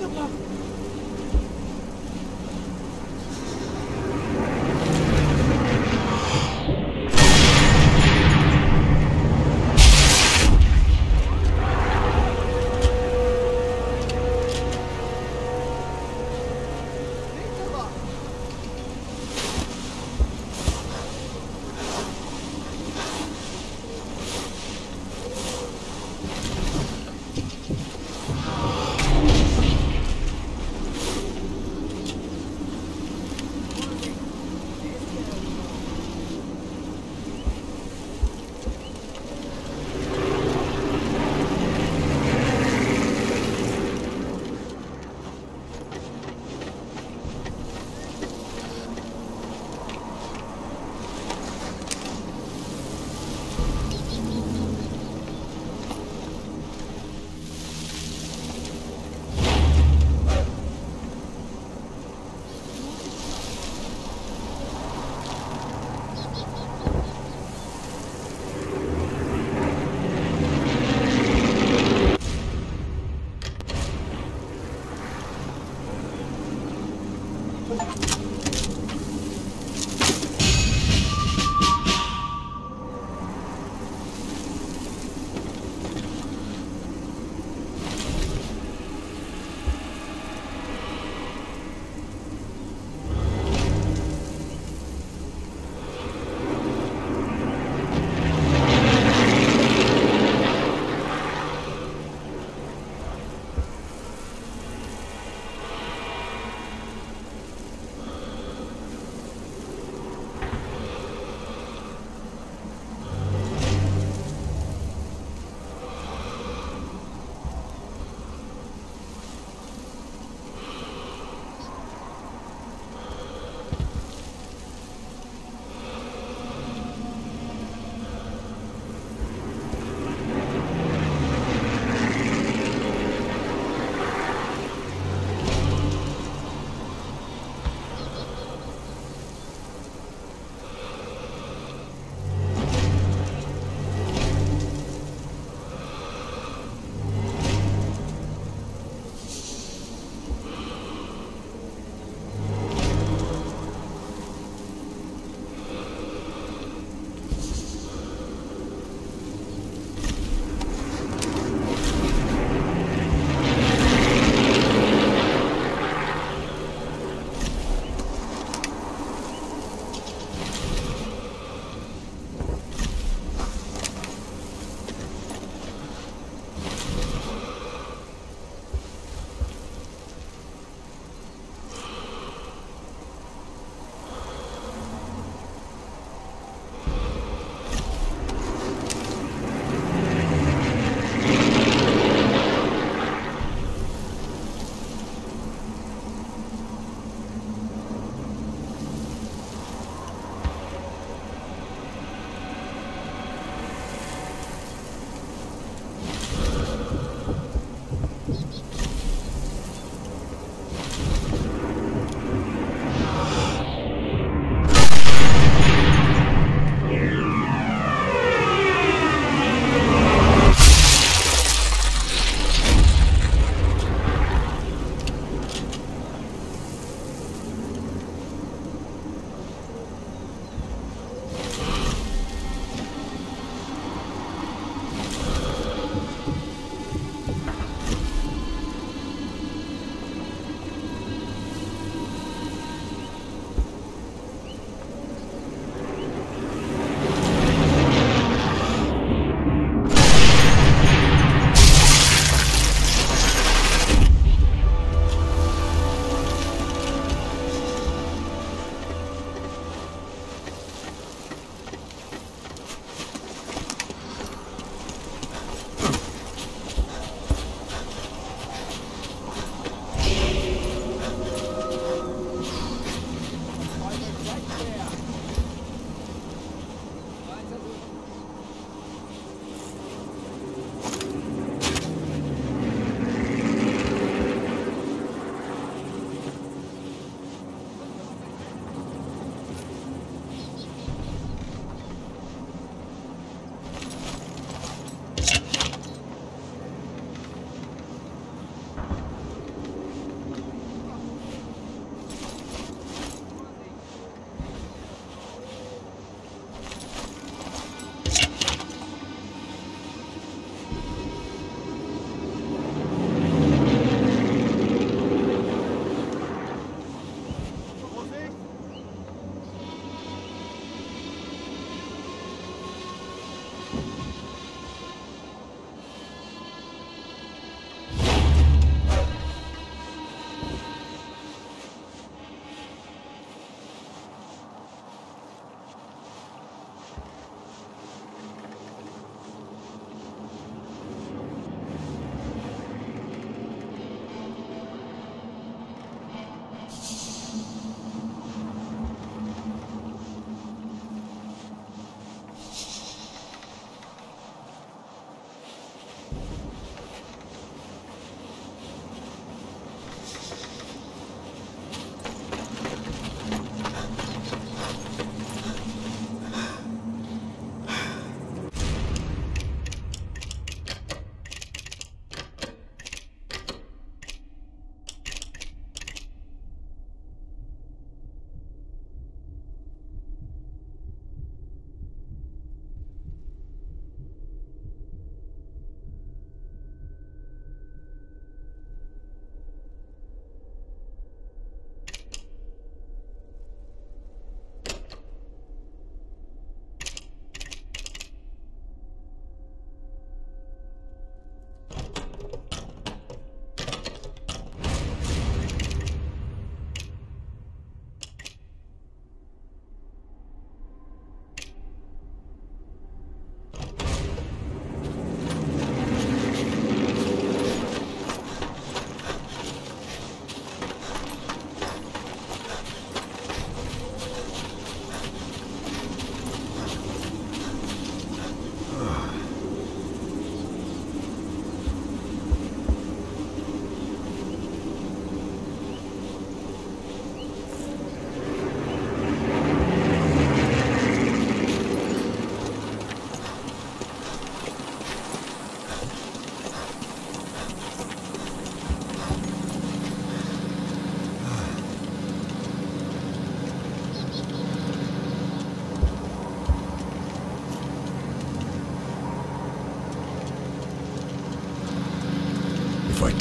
的吗？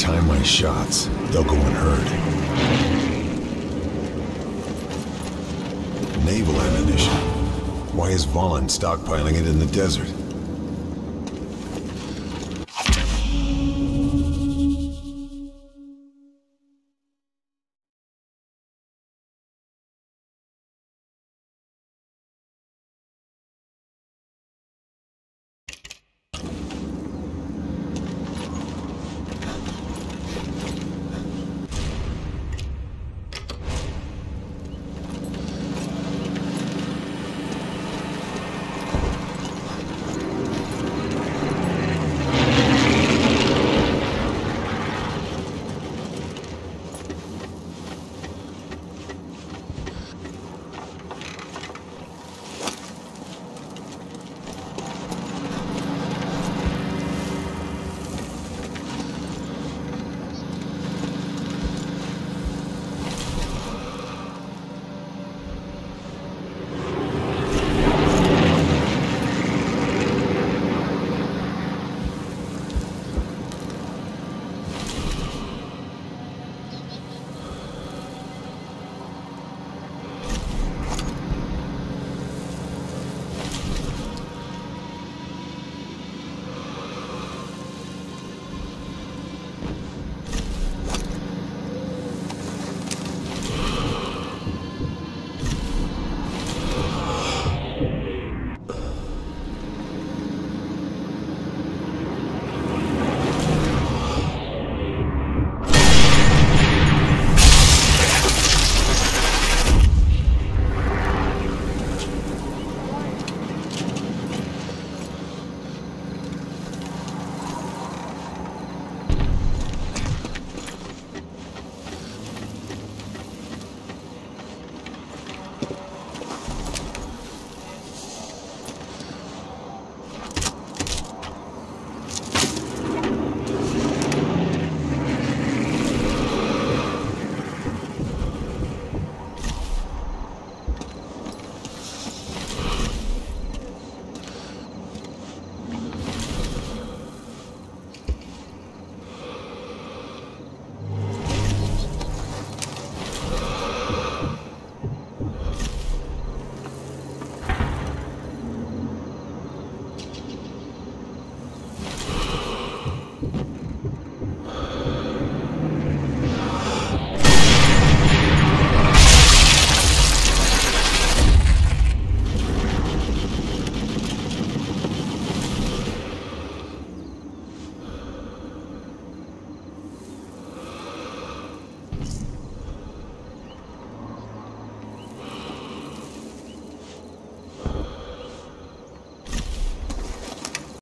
Time my shots, they'll go unheard. Naval ammunition. Why is Vaughn stockpiling it in the desert?